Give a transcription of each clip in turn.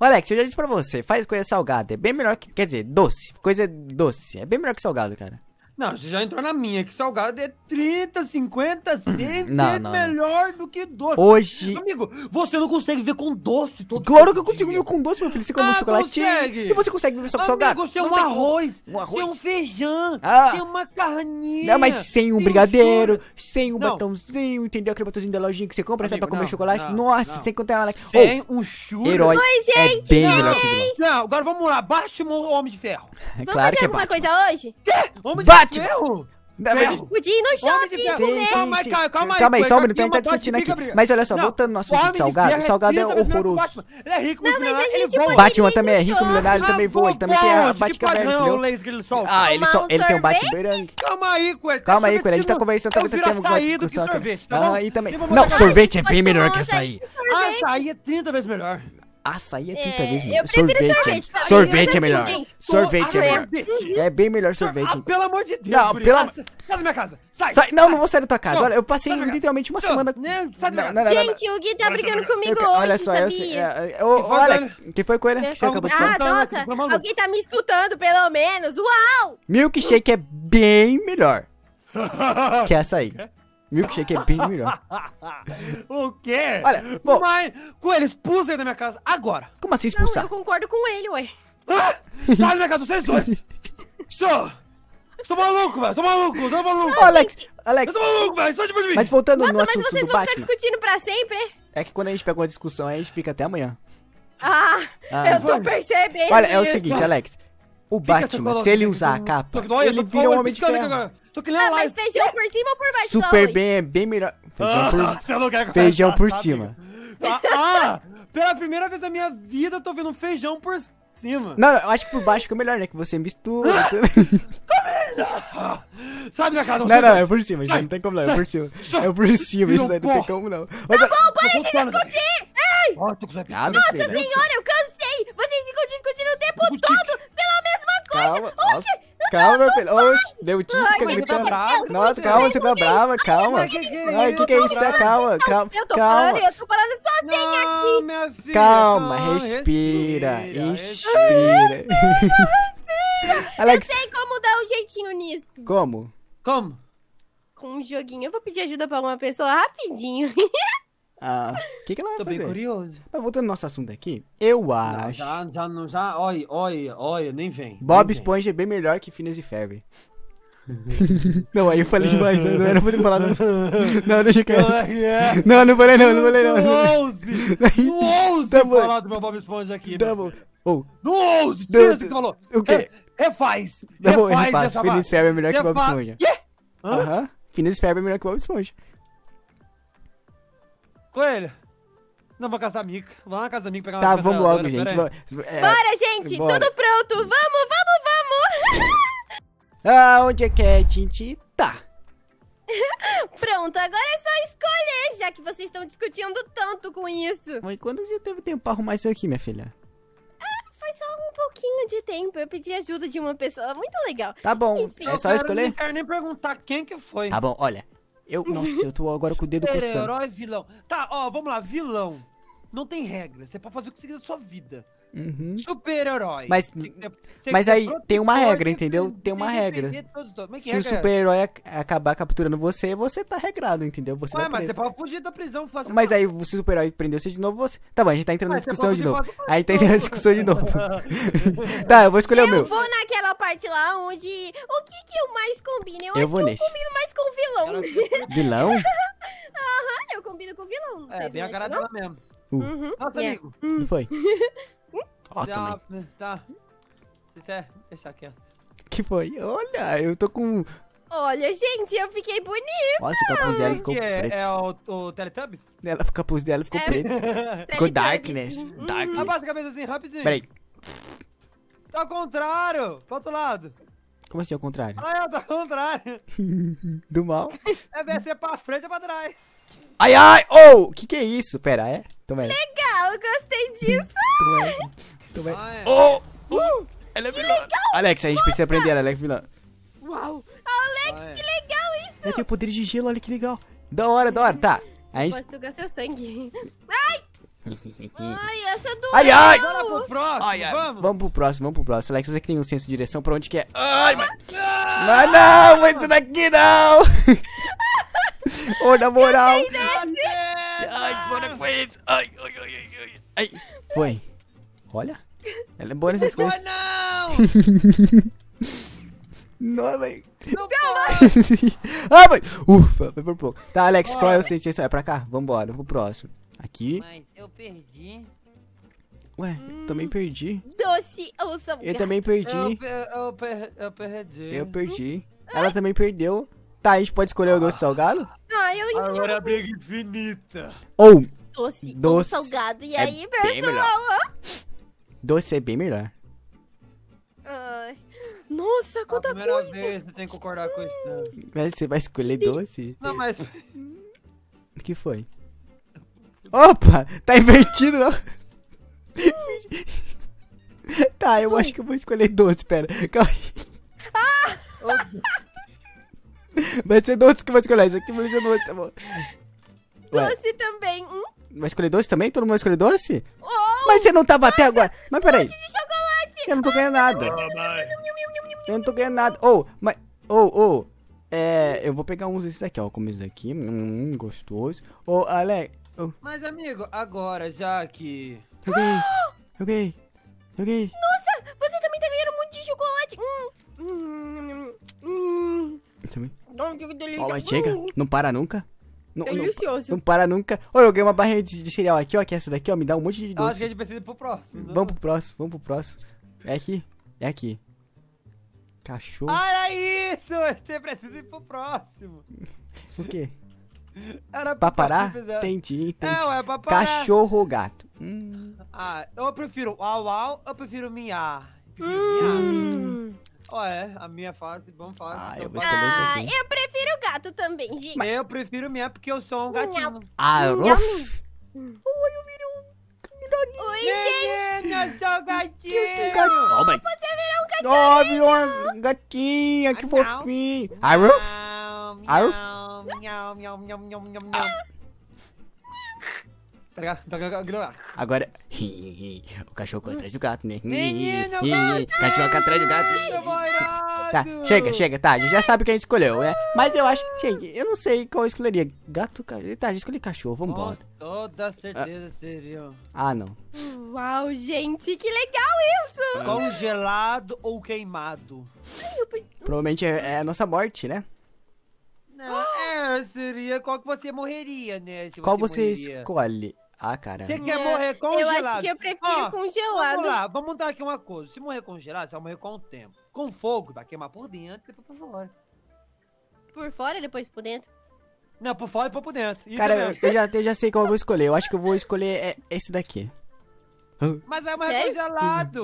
Alex, eu já disse pra você, faz coisa salgada. É bem melhor que. Quer dizer, doce. Coisa doce. É bem melhor que salgado, cara. Não, você já entrou na minha, que salgado é 30, 50, 100 Não, não, não. melhor do que doce. Hoje. Amigo, você não consegue ver com doce todo Claro que eu dia. consigo ver com doce, meu filho. Você come um Ah, chocolate consegue. e você consegue ver só com Amigo, salgado. você é um arroz, Um você é arroz. um feijão, Ah. tem uma carninha. Não, mas sem um brigadeiro, sem um Não. batonzinho, entendeu? Aquele batonzinho da lojinha que você compra, sabe, Amigo, pra comer não, chocolate. não, Nossa, não. sem contar Alex. Sem um churro. Oh, herói é gente, bem cheguei. melhor que vilão. Não, agora vamos lá, Batman ou Homem de Ferro? É Vamos claro fazer que é alguma Batman. coisa hoje? Homem Batman! de Ferro? Não, mas- Ferro. Podia ir no shopping Ferro. Sim, comer. sim, Calma aí, sim. calma aí, calma aí, Calma aí, só um minuto, a gente tá é discutindo aqui. briga. Mas olha só, Não, voltando no assunto o de salgado, Ferro é salgado é 30 vezes melhor que o horroroso. Batman. Ele é rico, Não, mas a ele voa. Batman também é rico, milionário, ele também voa, ele também tem a Batcaverna, entendeu? o laser que ele solta. Ah, ele, só, ele tem sorvete? bate-burangue. Calma aí, Coelho. Calma aí, Coelho, a gente tá conversando, eu talvez viro temos uma açaí do que discussão aqui. sorvete, tá bom? Ah, e também. Não, sorvete é bem melhor que açaí. Açaí é 30 vezes melhor. Açaí é 30 É, vezes eu melhor. Sorvete, sorvete, tá? é... sorvete é Eu melhor. Sorvete é melhor. Sorvete. É bem melhor Ah, sorvete. pelo amor de Deus, Não, Ah, am- Sai da minha casa. Sai. Sai, não, não vou sair da tua casa. Não, Olha, eu passei casa. literalmente uma Não, semana. não, sai da minha não. Gente, o Gui tá brigando Eu comigo hoje, Olha só, eu sabia? é, é, foi, Olha, velho? que foi com ele que você acabou de Ah, falar? Tá nossa, alguém tá me escutando, pelo menos. Uau! Milkshake é bem melhor que açaí. Milkshake é bem melhor. o quê? Olha, bom- Mas, Coelho, expulsa ele da minha casa agora. Como assim Não, expulsar? eu concordo com ele, ué. Ah, sai da minha casa, vocês dois. Só. Tô maluco, velho. Tô maluco, tô maluco. Ô, Alex, Eu Alex, tô maluco, velho. Sai depois de mim. mas voltando no Nossa, mas assunto vocês do vão ficar Batman, discutindo pra sempre? é que quando a gente pega uma discussão, a gente fica até amanhã. Ah, Ah, eu tô percebendo Olha, é o seguinte, Alex. O Fica Batman, chocolate, se ele usar a capa, Tô- olha, ele tô- vira um homem de ferro. agora. Tô que nem Ah, mas feijão por cima ou por baixo Super bem, é bem melhor. Feijão Ah, por, você não quer que eu feijão por tá, cima. amigo? Ah, ah, pela primeira vez na minha vida eu tô vendo um feijão por cima. Não, eu acho que por baixo fica melhor, né? Que você mistura. Ah, sai da minha casa, Não, não, dois. é por cima, isso não tem como não, é por cima. É por cima, isso daí não tem como não. Mas, olha- Tô voltando daqui. Ei! Ó, tô com essa Ah, Nossa filho. senhora, eu cansei! Vocês ficam discutindo o tempo Discutir. todo! Calma, Oxi, nossa. Calma, meu filho. Oxe, deu mas gritando. tá Nossa, calma, você tá brava, calma. É Ai, que que é isso? Tô bravo. Calma, calma, eu tô calma. eu tô falando sozinha Não, aqui! minha filha. Calma, respira, respira. inspira. Alex, Tem como dar um jeitinho nisso? como? Como? Com um joguinho. Eu vou pedir ajuda pra uma pessoa rapidinho. Ah, o que, que ela vai Tô bem fazer? curioso. Mas voltando ao nosso assunto aqui, eu acho. já, já, não, já, olha, olha, olha, nem vem. Bob nem vem. Esponja é bem melhor que Phineas e Ferb. não, aí eu falei demais, não, não era pra ter falado. Não, deixa quieto. Como é é? Não, não falei não, não falei não. Não ouse! Não ouse Tá falar do meu Bob Esponja aqui. Tá bom. Ou, Não ouse! Tira que você falou! o quê? Re- Refaz! tá bom, refaz Phineas e parte. Ferb é melhor que Bob Esponja. Quê? Hã? Aham. Phineas e Ferb é melhor que Bob Esponja. Coelho. Não vou casar amiga. Vou lá na casa da amiga pegar uma Tá, vamos logo, metralhadora, gente. é, Bora, gente! bora. Tudo pronto! Vamos, vamos, vamos! Ah, onde é que é, Tinti? Tá. Pronto, agora é só escolher, já que vocês estão discutindo tanto com isso. Mas quando você teve tempo pra arrumar isso aqui, minha filha? Foi só um pouquinho de tempo. Eu pedi ajuda de uma pessoa muito legal. Tá bom, Enfim. é Eu só quero- escolher? Não quero nem perguntar quem que foi. Tá bom, olha. Eu, nossa, eu tô agora com o dedo coçando. Super-herói, vilão. Tá, ó, vamos lá, vilão. Não tem regra, você pode fazer o que você quiser da sua vida. Uhum. Super-herói. Mas- Você mas aí tem uma regra, entendeu? tem uma regra. que Se o regra é? super-herói ac- acabar capturando você, você tá regrado, entendeu? Você Ué, vai mas preso. você pode fugir da prisão fácil. Mas aí, se o super-herói prendeu você de novo, você. Tá bom, a gente tá entrando na Mas você discussão de novo. fugir fácil, A gente tá entrando na discussão de novo. tá, eu vou escolher o Eu meu. vou naquela parte lá onde. O que que eu mais combino? Eu, Eu acho vou que nesse. eu combino mais com vilão. Vilão? eu combino com vilão. É, bem a cara dela mesmo. Uh? Uhum. Nossa, é. amigo. não foi? Ó, Já, também. tá. Isso é, deixa quieto. Que foi? Olha, eu tô com. Olha, gente, eu fiquei bonita. Nossa, o capuz dela ficou que é, preto. é o, o Teletubbies? Ela, o capuz dela ficou É. preto. Ficou darkness. Uhum. Darkness. Abaixa a cabeça assim, rapidinho. Peraí, Tá ao contrário. Pro outro lado. como assim ao contrário? Ah, é, tá ao contrário. Do mal? É ver se é pra frente ou pra trás. Ai, ai! Oh! Que que é isso? Pera, é? Toma ela. Legal, eu gostei disso. Toma ela. Toma ela. Ah, é. Oh! Uh, ela é vilã. Alex, a gente precisa aprender ela, ela é vilã. Uau. Alex, Ah, é. que legal isso. Ela tem poderes de gelo, olha que legal. Da hora, da hora. Tá. A gente... Vou sugar seu sangue. Ai, essa doeu. Ai, ai! Bora pro próximo, Ai, ai. vamos? Vamos pro próximo, vamos pro próximo. Alex, você que tem um senso de direção pra onde que é. Ai, mas... Mas não, mas isso daqui não! Ô, na moral. Ai, bora com isso. Ai, ai, ai, ai, ai. Ai, foi. Olha. Ela é boa nessas coisas. não! Não, velho. Não ah, mas... Ufa, foi por pouco. Tá, Alex, qual é o direção? É pra cá? Vambora, pro próximo. Aqui. Mas eu perdi. Ué, eu também perdi. Doce ou salgado? Eu também perdi. Eu, per- eu, per- eu perdi. Eu perdi. Ela também perdeu. Tá, a gente pode escolher o doce salgado? Ai, eu Agora é a briga infinita. Ou doce, Doce ou salgado. E é aí, pessoal? Doce é bem melhor. Ai. Nossa, A quanta primeira coisa. vez você tem que concordar com isso. né? Mas você vai escolher doce? Não, mas... O que foi? Opa! Tá invertido, não? tá, eu acho que eu vou escolher doce, pera. Calma aí. Vai ser doce que eu vou escolher. Isso aqui vai ser doce, tá bom. Ué, Doce também. Hum, vai escolher doce também? Todo mundo vai escolher doce? oh, Mas você não tava até agora. Mas peraí, de chocolate. eu não tô ganhando nada. Eu não tô ganhando nada. Ô, mas. Ô, ô. É. Eu vou pegar uns desses aqui, ó. Como esse daqui. Hum, gostoso. Ô, Alex. ô, Mas, amigo, agora, já que... eu ganhei. Eu ganhei. Eu ganhei. Nossa, você também tá ganhando um monte de chocolate. Hum, hum, hum. Eu também. Ai, que delícia. Ó, mas chega. Hum, Não para nunca. Não, não, Delicioso. não para nunca. Ô, eu ganhei uma barrinha de, de cereal aqui, ó. Que é essa daqui, ó. Me dá um monte de Eu acho que a doce. gente precisa ir pro próximo. não? Vamos pro próximo, vamos pro próximo. É aqui. É aqui. Cachorro. Olha isso! Você precisa ir pro próximo. O quê? Era Pra parar? Entendi, entendi. É, ué, pra parar. Cachorro ou gato? Hum. Ah, eu prefiro au au, eu prefiro miar. Prefiro miar. Hum. Ué, a minha fase, vamos falar. Ah, então eu Ah, eu prefiro gato também, gente. Eu prefiro miar porque eu sou um gatinho. Ah, Nham. uf. Oi, gente. Menina, eu sou gatinho! Ó, mãe. Você virou um gatinho. Ó, virou uma gatinha, que Ah, não. fofinho. Ah, Ruf? Miau, miau, miau, miau, miau, miau, Agora. o cachorro atrás do gato, né? Menino, cachorro atrás do gato. Tá, chega, chega, tá. A gente já sabe o que a gente escolheu, né? Mas eu acho. Gente, eu não sei qual eu escolheria. Gato, cachorro. Tá, a gente escolheu cachorro, Com vambora. toda certeza seria Ah, não. Uau, gente, que legal isso. congelado ou queimado. Provavelmente é, é a nossa morte, né? Não, é, seria qual que você morreria, né? se Qual você morreria. escolhe? Ah, cara. Você quer É, morrer Eu congelado? acho que eu prefiro Ó, congelado. Vamos lá, vamos montar aqui uma coisa. Se morrer congelado, você vai morrer com o tempo. Com fogo, vai queimar por dentro e depois por fora. Por fora, depois por dentro. Não, por fora e depois por dentro. Isso Cara, mesmo. eu, eu já, eu já sei qual eu vou escolher. Eu acho que eu vou escolher é, esse daqui. Mas vai morrer Sério? congelado.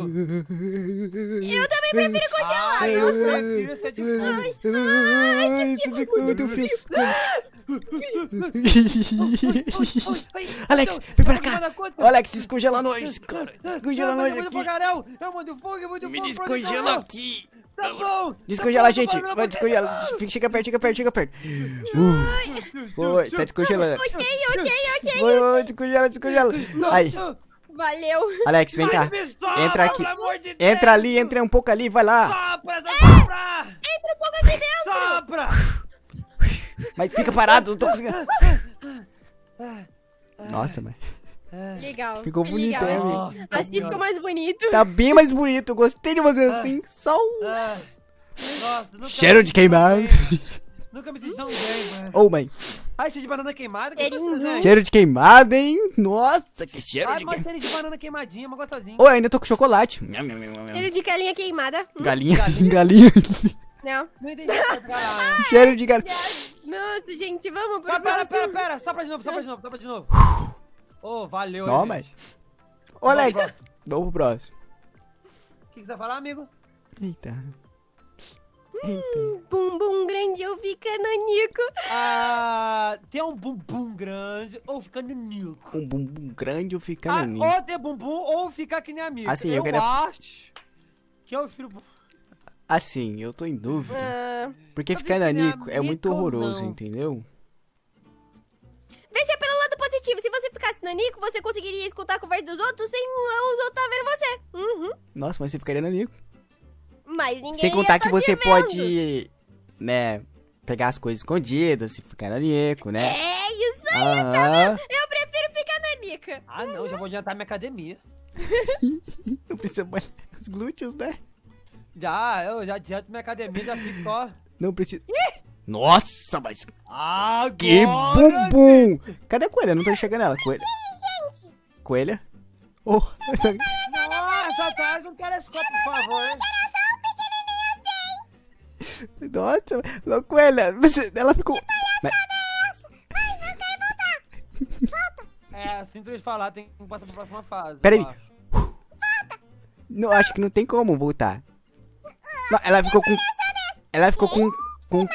Eu também prefiro congelado. Ah, eu prefiro ser de fogo. Ai, isso ficou muito frio. Ai, Alex, então, vem pra cá. Alex, descongela nós, cara. Descongela nós aqui. fogaréu. Eu mando fogo, eu mando Me descongela pronto, aqui. Tá bom. Descongela a tá gente. tá Vai tá descongelar. Chega perto, chega perto, chega perto. Uh, foi, tá descongelando. Ok, ok, ok. Vai, vai, descongela, descongela. Aí, Valeu. Alex, vem cá. Entra aqui. Entra ali, entra um pouco ali, vai lá. Sopra, essa sopra. Entra um pouco aqui dentro. Sopra. Mas fica parado, não tô conseguindo. Nossa, mas Legal. ficou bonito, legal. hein, amigo? Nossa, tá Assim ficou mais bonito. Tá bem mais bonito. Gostei de você assim. Só um Ah, Nossa, nunca cheiro me de senti queimado. tão bem. Nunca me senti tão bem, mano. Ô, mãe. Ai, cheiro de banana queimada. Que né? Cheiro de queimado, hein? Nossa, que cheiro Ai, de queimado. cheiro de banana queimadinha, mas gostosinho. Ô, ainda tô com chocolate. Cheiro de galinha queimada. Hum, Galinha, galinha. Não. Não entendi. Cheiro de galinha. Nossa, gente, vamos pro Mas pera, pera, próximo. pera. Sopra de novo, sopra de novo, sopra de novo. Ô, valeu, Não, hein, mas. gente. Ô, Alex. Vamos pro próximo. Próximo. O que que você vai falar, amigo? Eita. Eita. Bumbum grande eu fica nanico. Ah, ter um bumbum grande ou ficar no nico. Um bumbum grande ou ficar Ah, no ninho. ou ter bumbum ou ficar que nem amigo. Assim, eu eu queria- acho que eu prefiro... bu- Assim, eu tô em dúvida. Ah, Porque ficar vi que nanico é muito horroroso, entendeu? deixa pelo lado positivo. Se você ficasse nanico, você conseguiria escutar a conversa dos outros sem os outros tá vendo você. Uhum. Nossa, mas você ficaria nanico. Mas ninguém Sem ia contar tá que você vendo. pode, né, pegar as coisas escondidas, se ficar nanico, né? É isso aí. Aham. Eu prefiro ficar nanica. Ah, não, já vou adiantar minha academia. Não precisa malhar os glúteos, né? Já, eu já adianto minha academia, já fico, ó. Não precisa. Nossa, mas Agora! que bumbum! Cadê a coelha? Não tô enxergando ela. Coelha. Coelha? Oh, Nossa, traz um telescópio, por favor. hein? nossa, não, coelha. Você, ela ficou. Mas- É, sinto de falar, tem que passar pra próxima fase. Pera eu aí. acho. Não, acho que não tem como voltar. Não, ela ficou com. Ela ficou com. com...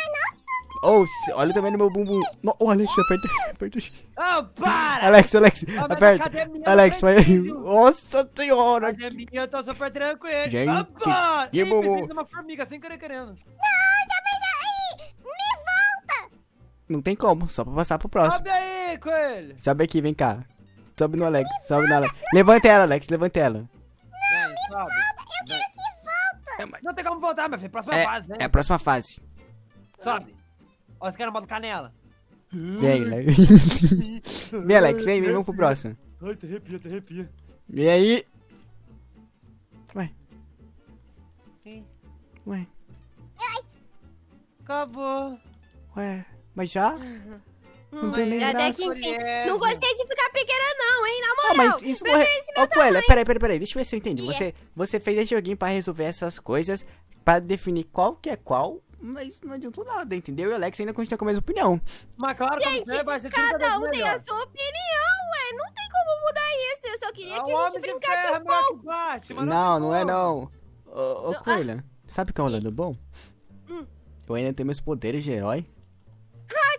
Oh, se- olha também no meu bumbum. No, oh, Alex, aperta. aperta. Ah, para! Alex, Alex, mas aperta. Alex, vai. preciso. Nossa senhora. Academia, eu tô super tranquilo. Gente, Opa! que bumbum. numa formiga, sem querer querendo. Não tem como, só pra passar pro próximo. Sobe aí, coelho. Sobe aqui, vem cá. Sobe no Alex, sobe no Alex. Levanta ela, Alex, levanta ela. Vem, sobe. Eu quero que volta. Não tem como voltar, meu filho. Próxima É, fase, vem. é a próxima fase. Sobe. Ó, você quer no modo canela? Vem, Alex. vem, Alex, vem, vem, vamos pro próximo. Ai, te arrepia, te arrepia. Vem aí. Ué, ué, Acabou. ué. Mas já? Não tem nem Até graça. que enfim. Mulher. Não gostei de ficar pequena, não, hein? Na Ah, moral. mas isso não é... Ô, Coelho, peraí, peraí, peraí, deixa eu ver se eu entendi. É? Você, você fez esse joguinho pra resolver essas coisas, pra definir qual que é qual, mas não adiantou nada, entendeu? E o Alex ainda continua com a mesma opinião. Mas claro, como Gente, você vai ser 30 Cada um tem a sua opinião, ué. Não tem como mudar isso. Eu só queria É que a gente brincasse ferro, um pouco. Batman. Não, não é tem como. não. Ô, ô Não, Coelho, sabe o que é o lado bom? Hum. Eu ainda tenho meus poderes de herói.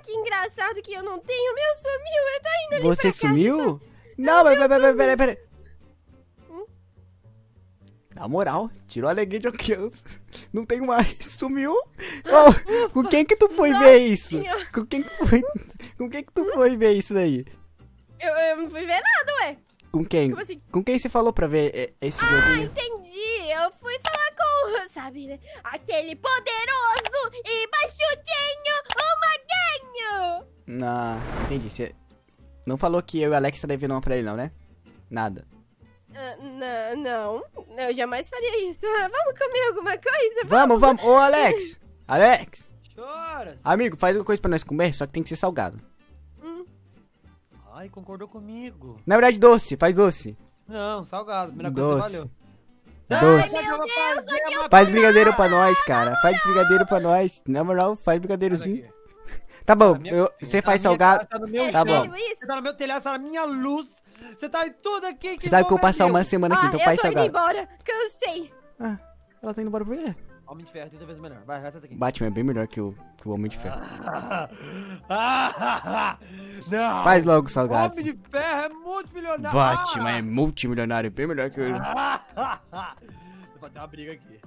Ah, que engraçado que eu não tenho. O meu sumiu. Eu tô indo ali Você sumiu? Não, peraí, peraí, peraí, peraí. Hum? Na moral, tirou a alegria de criança. Não tenho mais. Sumiu? Ô, com quem que tu foi ver isso? Senhora. Com quem que foi? Com quem que tu foi ver isso daí? Eu, eu não fui ver nada, ué. Com quem? Como assim? Com quem você falou pra ver eh, esse Ah, joguinho? entendi. Eu fui falar com, sabe, né? Aquele poderoso e baixutinho, o Não, entendi. Você não falou que eu e o Alex tá devendo uma pra ele, não, né? Nada. Ah, não, não. Eu jamais faria isso. Ah, vamos comer alguma coisa? Vamos, vamos. Ô, Alex! Alex! Chora. Amigo, faz uma coisa pra nós comer, só que tem que ser salgado. Hum, Ai, concordou comigo. Na verdade, doce, faz doce. Não, salgado. Primeira coisa que Doce. valeu. Doce. Ai, meu Deus, Faz brigadeiro pra nós, cara. Faz brigadeiro pra nós. Na moral, faz brigadeirozinho. Tá bom, eu- você tá faz salgado. Tá no meu é Tá bom. Você tá no meu telhado, você tá na minha luz. Você tá em tudo aqui. Você sabe que eu vou passar uma semana aqui, ah, então eu faz tô indo salgado. embora. Cansei. Ah, ela tá indo embora por quê? Homem de ferro, 30 vezes melhor. Vai, vai essa aqui. Batman é bem melhor que o, que o Homem de Ferro. Ah, não. Faz logo o salgado. Homem de ferro é multimilionário. Batman é multimilionário, bem melhor que ele. Ah, Vou ter uma briga aqui.